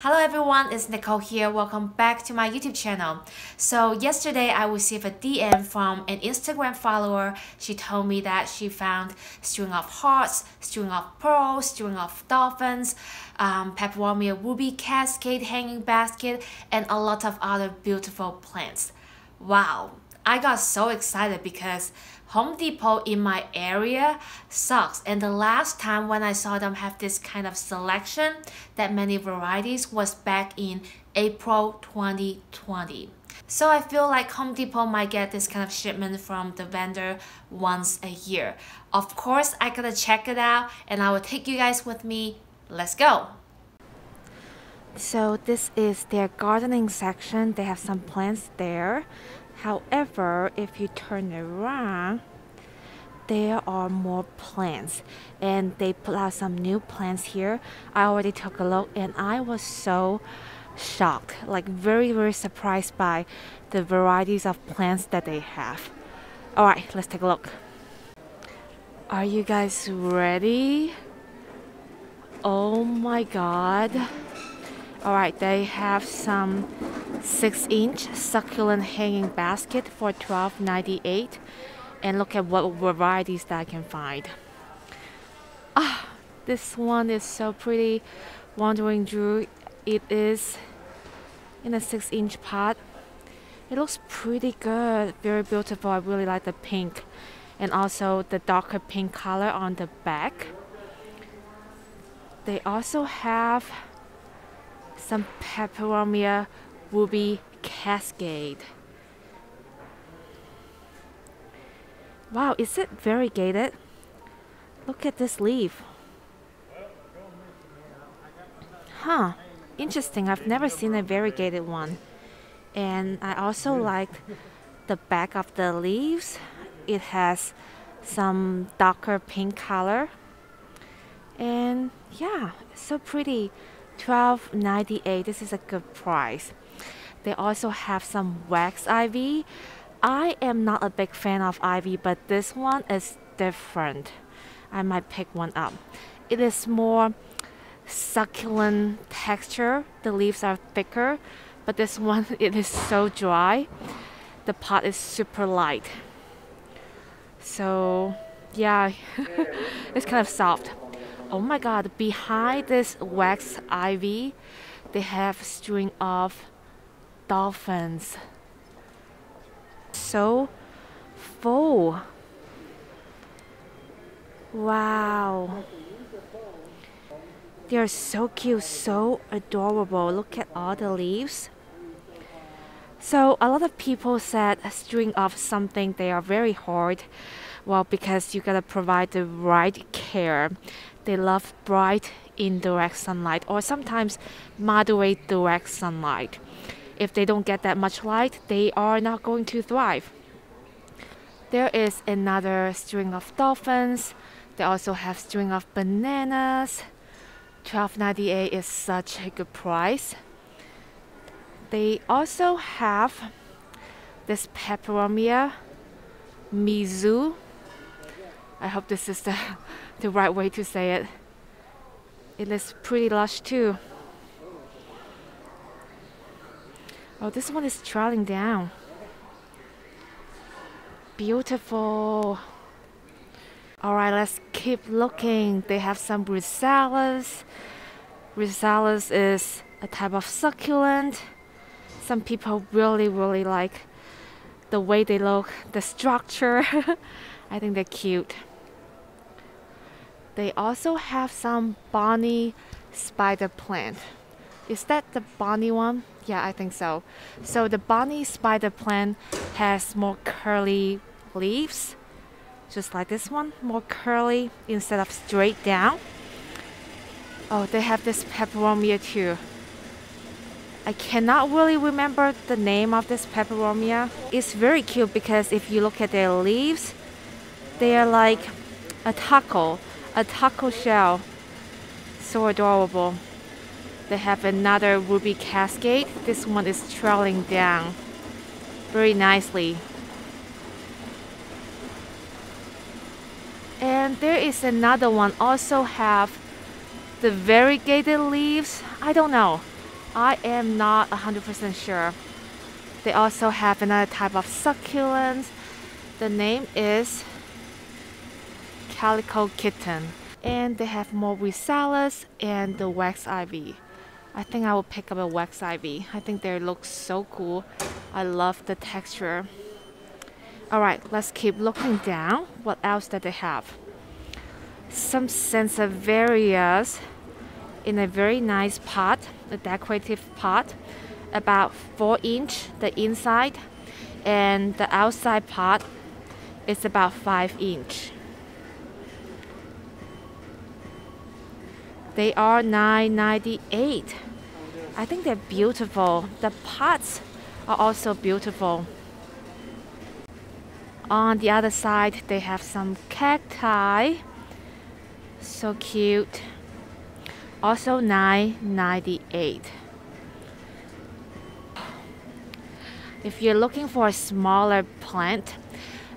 Hello everyone, it's Nicole here. Welcome back to my YouTube channel. So yesterday I received a DM from an Instagram follower. She told me that she found string of hearts, string of pearls, string of dolphins, um, peperomia ruby cascade hanging basket, and a lot of other beautiful plants. Wow, I got so excited because Home Depot in my area sucks. And the last time when I saw them have this kind of selection, that many varieties, was back in April 2020. So I feel like Home Depot might get this kind of shipment from the vendor once a year. Of course, I gotta check it out and I will take you guys with me. Let's go! So this is their gardening section. They have some plants there. However, if you turn around, there are more plants and they put out some new plants here. I already took a look and I was so shocked, like very, very surprised by the varieties of plants that they have. All right, let's take a look. Are you guys ready? Oh my God. All right, they have some 6-inch succulent hanging basket for $12.98 and look at what varieties that I can find. Ah, this one is so pretty. Wandering Jew, it is in a 6-inch pot. It looks pretty good, very beautiful. I really like the pink and also the darker pink color on the back. They also have some peperomia ruby cascade. Wow, is it variegated? Look at this leaf. Huh, interesting. I've never seen a variegated one. And I also like the back of the leaves. It has some darker pink color. And yeah, so pretty. 12.98 this is a good price they also have some wax ivy I am not a big fan of ivy but this one is different. I might pick one up. It is more succulent texture. The leaves are thicker but this one it is so dry. The pot is super light. So yeah it's kind of soft. Oh my god behind this wax ivy they have string of dolphins. So full. Wow. They are so cute so adorable. Look at all the leaves. So a lot of people said string of something. They are very hard. Well because you gotta provide the right care. They love bright indirect sunlight or sometimes moderate direct sunlight. If they don't get that much light, they are not going to thrive. There is another string of dolphins. They also have string of bananas. 12.98 is such a good price. They also have this peperomia mizu. I hope this is the the right way to say it. It is pretty lush too. Oh, this one is trailing down. Beautiful. Alright, let's keep looking. They have some Rhipsalis. Rhipsalis is a type of succulent. Some people really, really like the way they look, the structure. I think they're cute. They also have some Bonnie spider plant. Is that the Bonnie one? Yeah, I think so. So the Bonnie spider plant has more curly leaves, just like this one, more curly instead of straight down. Oh, they have this peperomia too. I cannot really remember the name of this peperomia. It's very cute because if you look at their leaves, they are like a taco a taco shell. So adorable. They have another ruby cascade. This one is trailing down very nicely. And there is another one also have the variegated leaves. I don't know. I am not 100% sure. They also have another type of succulents. The name is Calico Kitten. And they have more Rhipsalis and the wax ivy. I think I will pick up a wax ivy. I think they look so cool. I love the texture. Alright, let's keep looking down. What else do they have? Some Sansevierias in a very nice pot, a decorative pot, about 4 inch the inside and the outside pot is about 5 inch. They are 9.98. I think they're beautiful. The pots are also beautiful. On the other side, they have some cacti. So cute. Also 9.98. If you're looking for a smaller plant,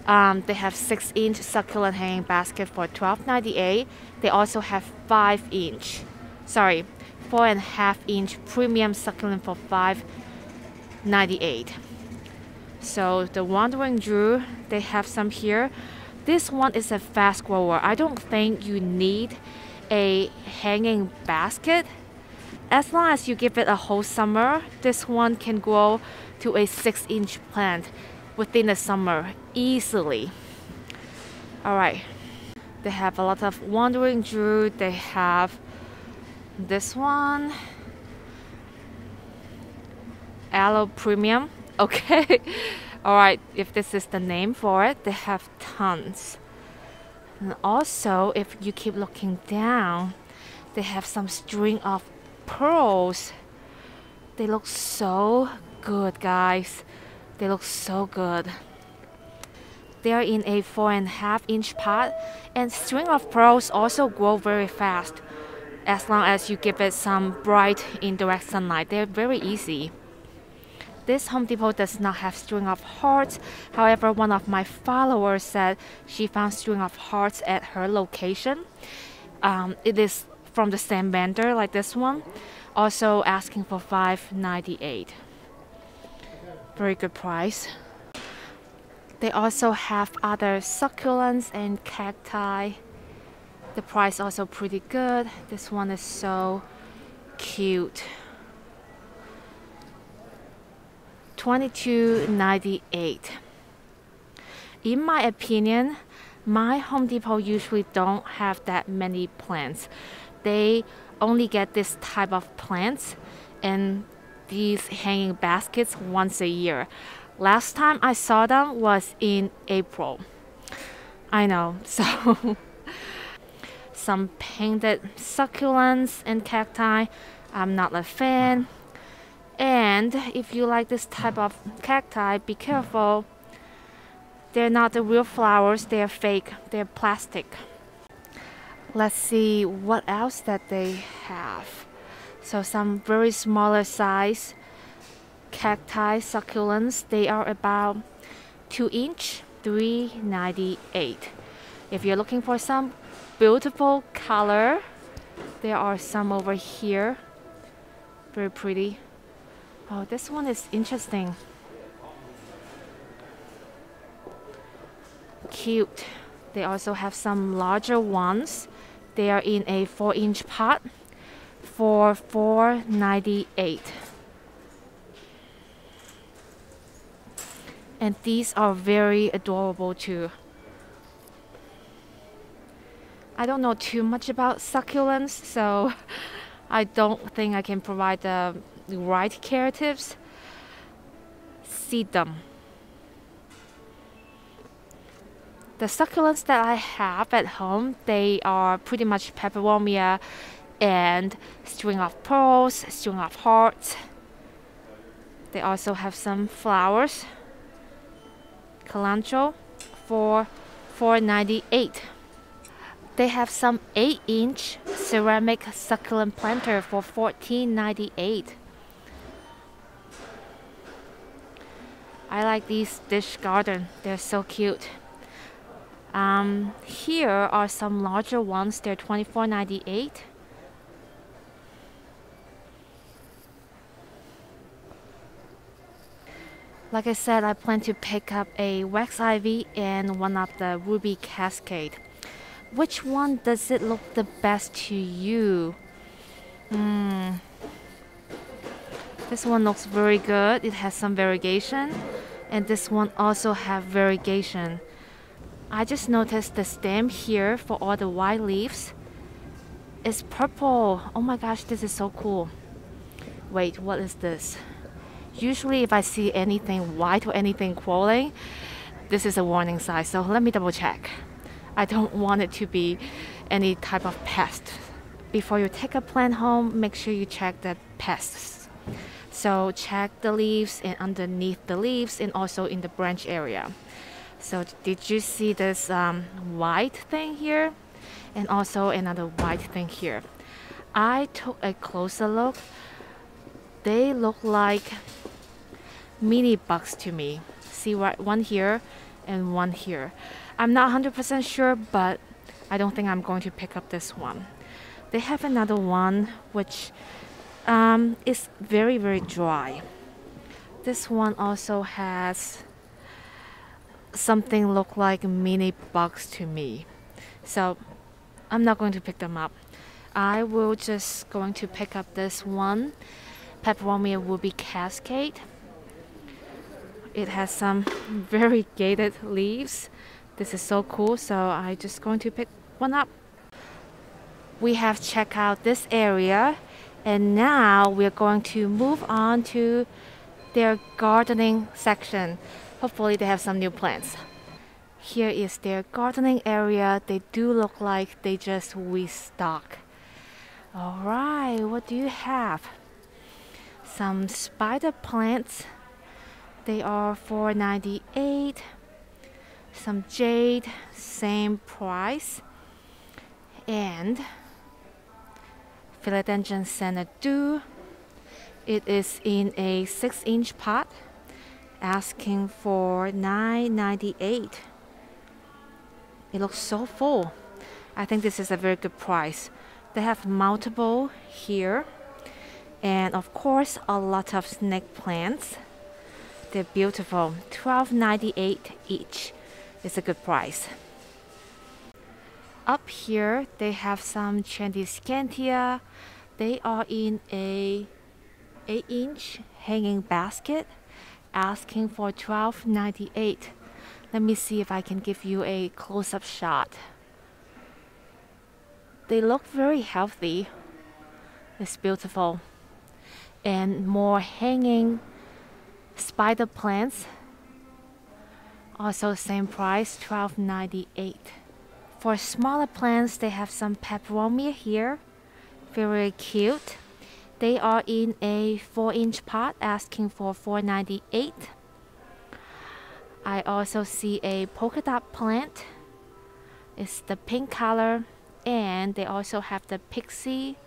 um, they have 6 inch succulent hanging basket for 12.98. They also have 5 inch, sorry, 4.5 inch premium succulent for 5.98. So the Wandering Jew, they have some here. This one is a fast grower. I don't think you need a hanging basket. As long as you give it a whole summer, this one can grow to a 6 inch plant within the summer easily. Alright, they have a lot of Wandering Jew. They have this one, Aloe Premium. Okay, alright, if this is the name for it, they have tons. And also, if you keep looking down, they have some string of pearls. They look so good, guys. They look so good. They are in a four and a half inch pot, and string of pearls also grow very fast as long as you give it some bright indirect sunlight. They're very easy. This Home Depot does not have string of hearts. However, one of my followers said she found string of hearts at her location. Um, it is from the same vendor like this one. Also asking for 5.98 very good price. They also have other succulents and cacti. The price also pretty good. This one is so cute. 22.98. In my opinion, my Home Depot usually don't have that many plants. They only get this type of plants and these hanging baskets once a year. Last time I saw them was in April. I know, so some painted succulents and cacti. I'm not a fan. And if you like this type of cacti, be careful. They're not the real flowers, they're fake, they're plastic. Let's see what else that they have. So some very smaller size cacti succulents, they are about 2 inch, 3.98. If you're looking for some beautiful color, there are some over here. Very pretty. Oh, this one is interesting. Cute. They also have some larger ones. They are in a 4 inch pot for 4.98 and these are very adorable too I don't know too much about succulents so I don't think I can provide the right care tips seed them the succulents that I have at home they are pretty much peperomia and string of pearls, string of hearts. They also have some flowers. Cilantro for 4.98. They have some 8-inch ceramic succulent planter for 14.98. I like these dish garden. They're so cute. Um, here are some larger ones. They're 24.98. Like I said, I plan to pick up a wax ivy and one of the ruby cascade. Which one does it look the best to you? Hmm. This one looks very good. It has some variegation. And this one also have variegation. I just noticed the stem here for all the white leaves is purple. Oh my gosh, this is so cool. Wait, what is this? Usually if I see anything white or anything crawling, this is a warning sign. So let me double check. I don't want it to be any type of pest. Before you take a plant home, make sure you check the pests. So check the leaves and underneath the leaves and also in the branch area. So did you see this um, white thing here? And also another white thing here. I took a closer look. They look like mini bugs to me. See what one here and one here. I'm not 100% sure, but I don't think I'm going to pick up this one. They have another one which um, is very very dry. This one also has something look like mini bugs to me. So I'm not going to pick them up. I will just going to pick up this one Peperomia Ruby Cascade. It has some variegated leaves. This is so cool, so I'm just going to pick one up. We have checked out this area and now we're going to move on to their gardening section. Hopefully they have some new plants. Here is their gardening area. They do look like they just restock. Alright, what do you have? Some spider plants. They are 4.98. Some jade, same price. And Philodendron Xanadu. It is in a 6 inch pot, asking for 9.98. It looks so full. I think this is a very good price. They have multiple here. And of course, a lot of snake plants. They're beautiful. $12.98 each is a good price. Up here, they have some Scantia. They are in a 8 inch hanging basket, asking for $12.98. Let me see if I can give you a close-up shot. They look very healthy. It's beautiful. And more hanging spider plants also same price 12.98 for smaller plants they have some peperomia here. Very cute. They are in a 4 inch pot asking for 4.98 I also see a polka dot plant. It's the pink color and they also have the pixie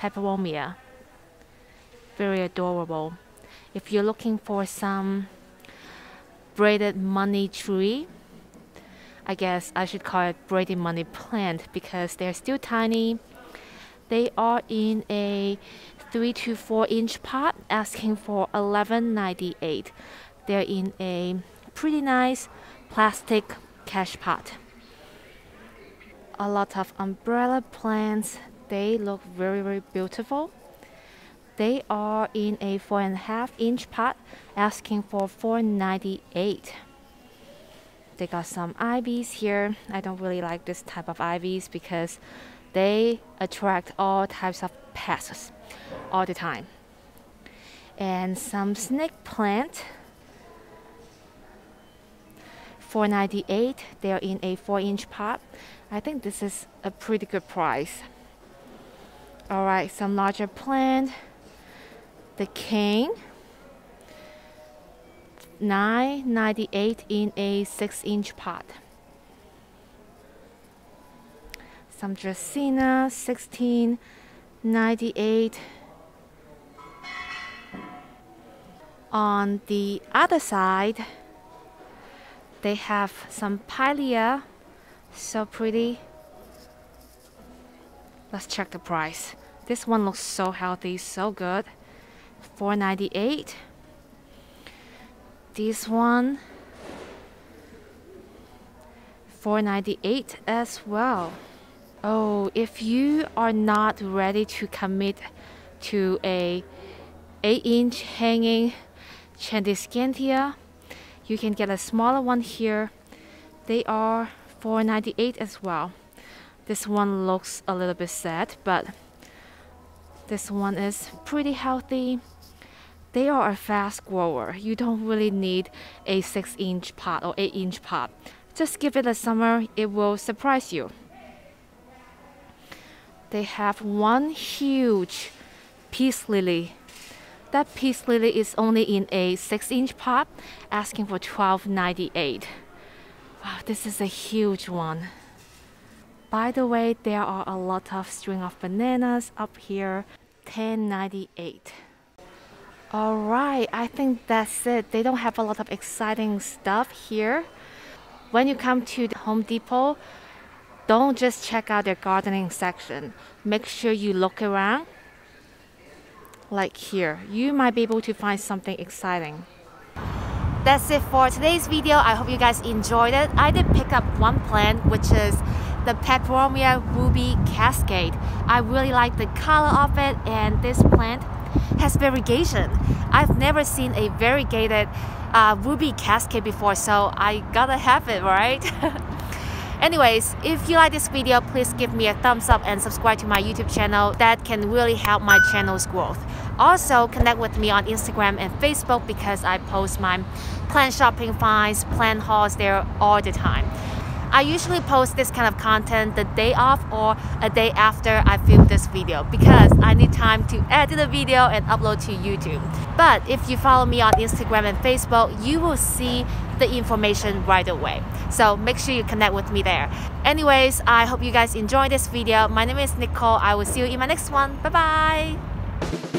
peperomia very adorable. If you're looking for some braided money tree, I guess I should call it braided money plant because they're still tiny. They are in a 3 to 4 inch pot asking for 11.98. They're in a pretty nice plastic cash pot. A lot of umbrella plants. They look very very beautiful. They are in a four and a half inch pot, asking for 498. They got some ivies here. I don't really like this type of ivies because they attract all types of pests all the time. And some snake plant. 498 they're in a 4 inch pot I think this is a pretty good price alright some larger plant the king. 998 in a 6 inch pot. Some Dracaena 1698 on the other side they have some Pilea so pretty. Let's check the price. This one looks so healthy so good 498 This one 498 as well. Oh, if you are not ready to commit to a 8 inch hanging Tradescantia, you can get a smaller one here. They are 498 as well. This one looks a little bit sad, but this one is pretty healthy. They are a fast grower. You don't really need a 6 inch pot or 8 inch pot. Just give it a summer, it will surprise you. They have one huge peace lily. That peace lily is only in a 6 inch pot, asking for 12.98. Wow, this is a huge one. By the way, there are a lot of string of bananas up here, 10.98. Alright, I think that's it. They don't have a lot of exciting stuff here. When you come to the Home Depot, don't just check out their gardening section. Make sure you look around. Like here, you might be able to find something exciting. That's it for today's video. I hope you guys enjoyed it. I did pick up one plant, which is the Peperomia Ruby Cascade. I really like the color of it and this plant has variegation. I've never seen a variegated uh, ruby cascade before, so I gotta have it, right? Anyways, if you like this video, please give me a thumbs up and subscribe to my YouTube channel. That can really help my channel's growth. Also, connect with me on Instagram and Facebook because I post my plant shopping finds, plant hauls there all the time. I usually post this kind of content the day off or a day after I film this video because I need time to edit the video and upload to YouTube. But if you follow me on Instagram and Facebook, you will see the information right away. So make sure you connect with me there. Anyways, I hope you guys enjoyed this video. My name is Nicole. I will see you in my next one. Bye bye.